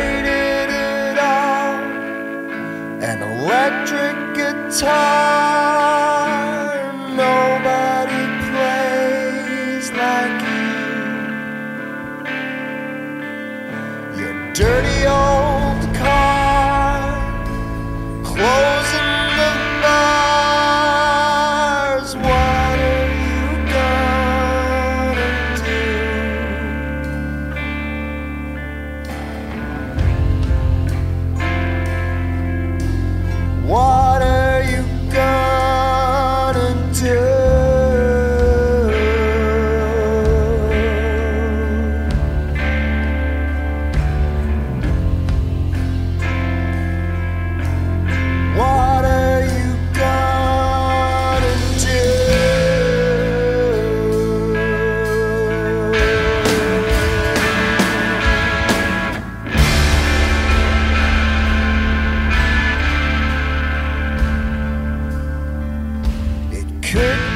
traded it all. An electric guitar. could